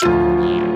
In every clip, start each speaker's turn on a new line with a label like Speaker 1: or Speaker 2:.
Speaker 1: Shh.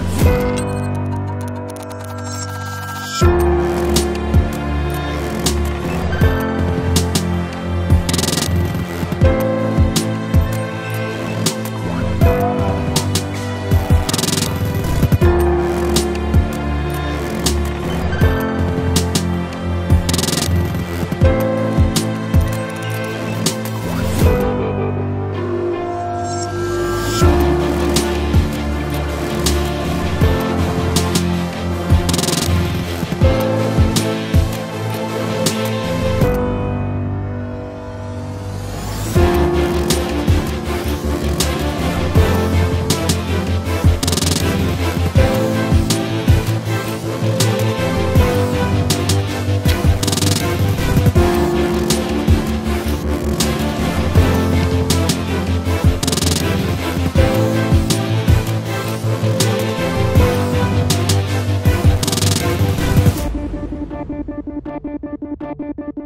Speaker 1: performance.